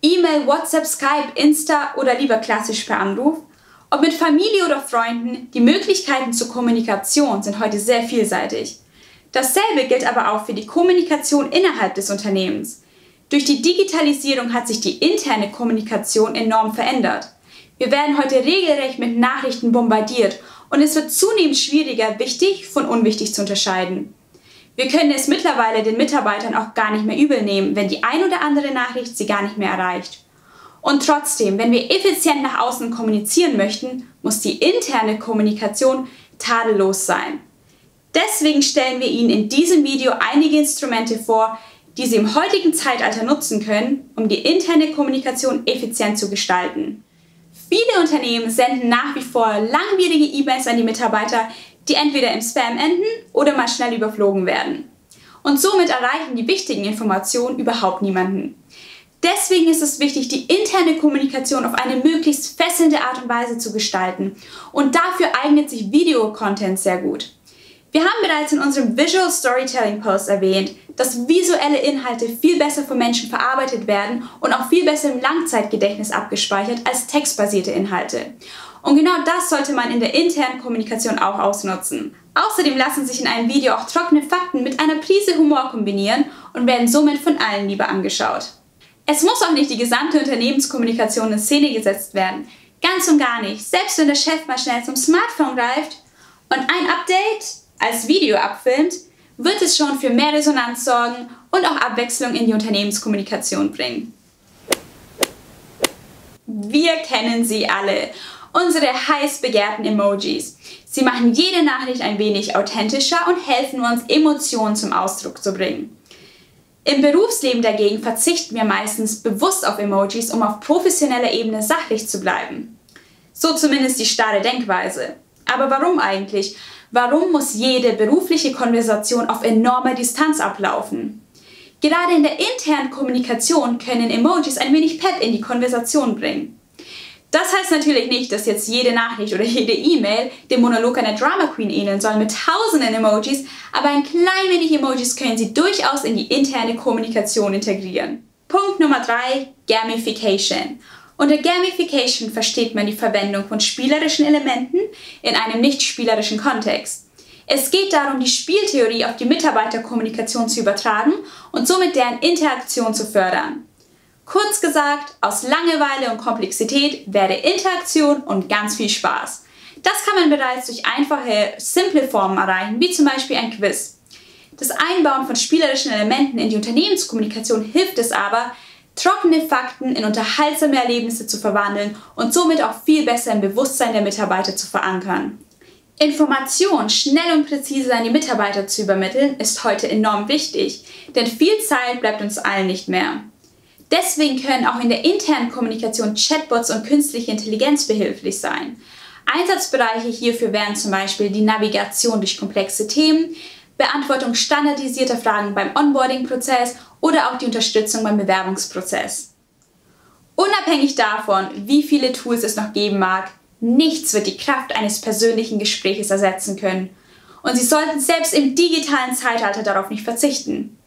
E-Mail, WhatsApp, Skype, Insta oder lieber klassisch per Anruf, ob mit Familie oder Freunden, die Möglichkeiten zur Kommunikation sind heute sehr vielseitig. Dasselbe gilt aber auch für die Kommunikation innerhalb des Unternehmens. Durch die Digitalisierung hat sich die interne Kommunikation enorm verändert. Wir werden heute regelrecht mit Nachrichten bombardiert und es wird zunehmend schwieriger, wichtig von unwichtig zu unterscheiden. Wir können es mittlerweile den Mitarbeitern auch gar nicht mehr übel nehmen, wenn die ein oder andere Nachricht sie gar nicht mehr erreicht. Und trotzdem, wenn wir effizient nach außen kommunizieren möchten, muss die interne Kommunikation tadellos sein. Deswegen stellen wir Ihnen in diesem Video einige Instrumente vor, die Sie im heutigen Zeitalter nutzen können, um die interne Kommunikation effizient zu gestalten. Viele Unternehmen senden nach wie vor langwierige E-Mails an die Mitarbeiter, die entweder im Spam enden oder mal schnell überflogen werden. Und somit erreichen die wichtigen Informationen überhaupt niemanden. Deswegen ist es wichtig, die interne Kommunikation auf eine möglichst fesselnde Art und Weise zu gestalten. Und dafür eignet sich Videocontent sehr gut. Wir haben bereits in unserem Visual Storytelling Post erwähnt, dass visuelle Inhalte viel besser von Menschen verarbeitet werden und auch viel besser im Langzeitgedächtnis abgespeichert als textbasierte Inhalte. Und genau das sollte man in der internen Kommunikation auch ausnutzen. Außerdem lassen sich in einem Video auch trockene Fakten mit einer Prise Humor kombinieren und werden somit von allen lieber angeschaut. Es muss auch nicht die gesamte Unternehmenskommunikation in Szene gesetzt werden. Ganz und gar nicht. Selbst wenn der Chef mal schnell zum Smartphone greift und ein Update als Video abfilmt, wird es schon für mehr Resonanz sorgen und auch Abwechslung in die Unternehmenskommunikation bringen. Wir kennen sie alle. Unsere heiß begehrten Emojis. Sie machen jede Nachricht ein wenig authentischer und helfen uns, Emotionen zum Ausdruck zu bringen. Im Berufsleben dagegen verzichten wir meistens bewusst auf Emojis, um auf professioneller Ebene sachlich zu bleiben. So zumindest die starre Denkweise. Aber warum eigentlich? Warum muss jede berufliche Konversation auf enormer Distanz ablaufen? Gerade in der internen Kommunikation können Emojis ein wenig Pep in die Konversation bringen. Das heißt natürlich nicht, dass jetzt jede Nachricht oder jede E-Mail dem Monolog einer Drama Queen ähneln soll mit tausenden Emojis, aber ein klein wenig Emojis können Sie durchaus in die interne Kommunikation integrieren. Punkt Nummer 3, Gamification. Unter Gamification versteht man die Verwendung von spielerischen Elementen in einem nicht spielerischen Kontext. Es geht darum, die Spieltheorie auf die Mitarbeiterkommunikation zu übertragen und somit deren Interaktion zu fördern. Kurz gesagt, aus Langeweile und Komplexität werde Interaktion und ganz viel Spaß. Das kann man bereits durch einfache, simple Formen erreichen, wie zum Beispiel ein Quiz. Das Einbauen von spielerischen Elementen in die Unternehmenskommunikation hilft es aber, trockene Fakten in unterhaltsame Erlebnisse zu verwandeln und somit auch viel besser im Bewusstsein der Mitarbeiter zu verankern. Information schnell und präzise an die Mitarbeiter zu übermitteln, ist heute enorm wichtig, denn viel Zeit bleibt uns allen nicht mehr. Deswegen können auch in der internen Kommunikation Chatbots und künstliche Intelligenz behilflich sein. Einsatzbereiche hierfür wären zum Beispiel die Navigation durch komplexe Themen, Beantwortung standardisierter Fragen beim Onboarding-Prozess oder auch die Unterstützung beim Bewerbungsprozess. Unabhängig davon, wie viele Tools es noch geben mag, nichts wird die Kraft eines persönlichen Gespräches ersetzen können. Und Sie sollten selbst im digitalen Zeitalter darauf nicht verzichten.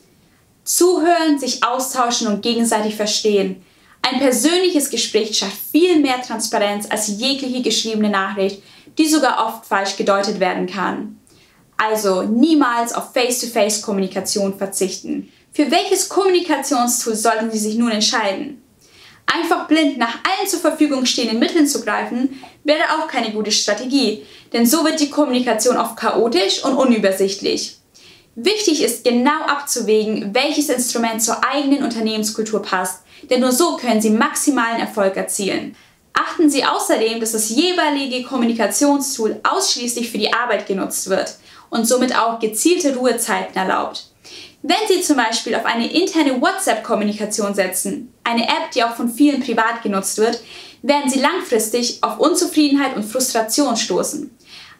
Zuhören, sich austauschen und gegenseitig verstehen. Ein persönliches Gespräch schafft viel mehr Transparenz als jegliche geschriebene Nachricht, die sogar oft falsch gedeutet werden kann. Also niemals auf Face-to-Face-Kommunikation verzichten. Für welches Kommunikationstool sollten Sie sich nun entscheiden? Einfach blind nach allen zur Verfügung stehenden Mitteln zu greifen, wäre auch keine gute Strategie, denn so wird die Kommunikation oft chaotisch und unübersichtlich. Wichtig ist genau abzuwägen, welches Instrument zur eigenen Unternehmenskultur passt, denn nur so können Sie maximalen Erfolg erzielen. Achten Sie außerdem, dass das jeweilige Kommunikationstool ausschließlich für die Arbeit genutzt wird und somit auch gezielte Ruhezeiten erlaubt. Wenn Sie zum Beispiel auf eine interne WhatsApp-Kommunikation setzen, eine App, die auch von vielen privat genutzt wird, werden Sie langfristig auf Unzufriedenheit und Frustration stoßen.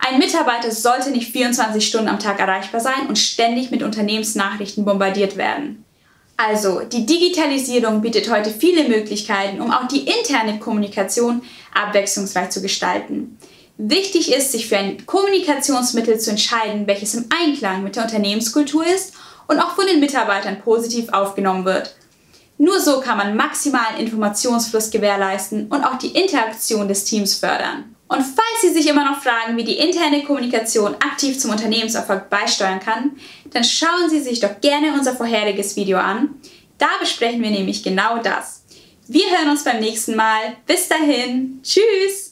Ein Mitarbeiter sollte nicht 24 Stunden am Tag erreichbar sein und ständig mit Unternehmensnachrichten bombardiert werden. Also, die Digitalisierung bietet heute viele Möglichkeiten, um auch die interne Kommunikation abwechslungsreich zu gestalten. Wichtig ist, sich für ein Kommunikationsmittel zu entscheiden, welches im Einklang mit der Unternehmenskultur ist und auch von den Mitarbeitern positiv aufgenommen wird. Nur so kann man maximalen Informationsfluss gewährleisten und auch die Interaktion des Teams fördern. Und falls Sie sich immer noch fragen, wie die interne Kommunikation aktiv zum Unternehmenserfolg beisteuern kann, dann schauen Sie sich doch gerne unser vorheriges Video an. Da besprechen wir nämlich genau das. Wir hören uns beim nächsten Mal. Bis dahin. Tschüss!